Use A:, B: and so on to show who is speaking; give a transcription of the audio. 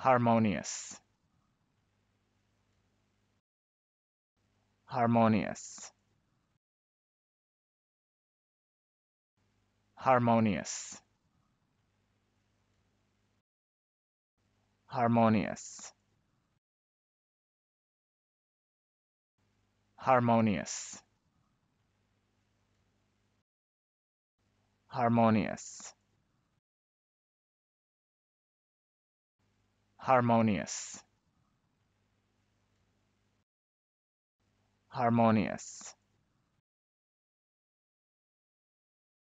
A: harmonious. Harmonious. Harmonious. Harmonious. Harmonious. Harmonious harmonious. Harmonious